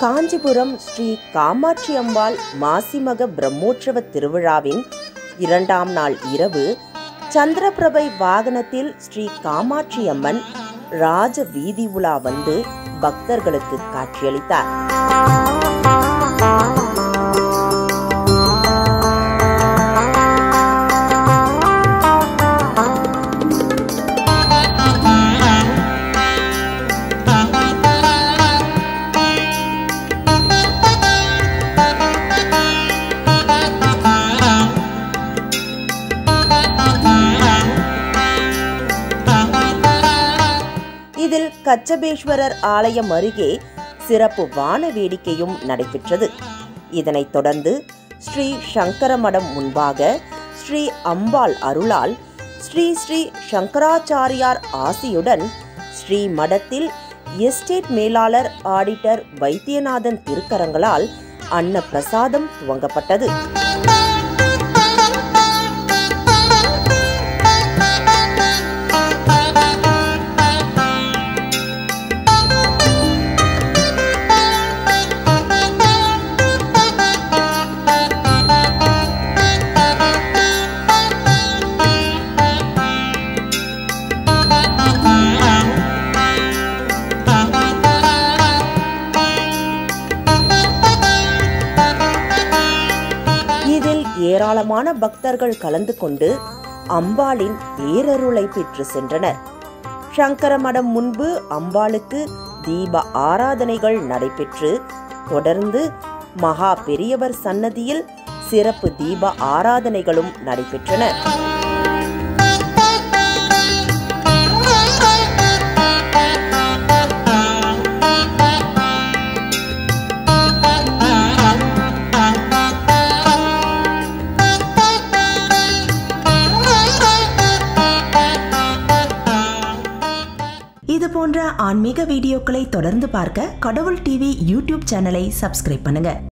காஞ்சிபுரம் ஸ்ரீ காமாட்சி அம்பாள் மாசிமக பிரம்மோற்சவ திருவிழாவின் இரண்டாம் நாள் இரவு சந்திரபிரபை வாகனத்தில் ஸ்ரீ காமாட்சி அம்மன் ராஜ வீதி உலா வந்து பக்தர்களுக்கு காட்சியளித்தார். கச்சபேஸ்வரர் ஆலயம் அருகே சிறப்பு வான வேடிக்கையும் நடைபெற்றது. இதனைத் தொடர்ந்து ஸ்ரீ சங்கரமடம் முன்பாக ஸ்ரீ அம்பாள் அருளால் ஸ்ரீ ஸ்ரீ சங்கராச்சாரியார் ஆசியுடன் ஸ்ரீ மடத்தில் எஸ்டேட் மேலாளர் ஆடிட்டர் வைத்தியநாதன் திருக்கரங்களால் அன்ன பிரசாதம் துவங்கப்பட்டது. ஏராளமான பக்தர்கள் கலந்து கொண்டு அம்பாளின் பேரருளை பெற்று சென்றனர். சங்கரமடம் முன்பு அம்பாளுக்கு தீப ஆராதனைகள் நடைபெற்று தொடர்ந்து மகா பெரியவர் சன்னதியில் சிறப்பு தீப ஆராதனைகளும் நடைபெற்றன. ஆன்மீக வீடியோக்களை தொடர்ந்து பார்க்க கடவுள் டிவி யூடியூப் சேனலை சப்ஸ்கிரைப் பண்ணுங்க.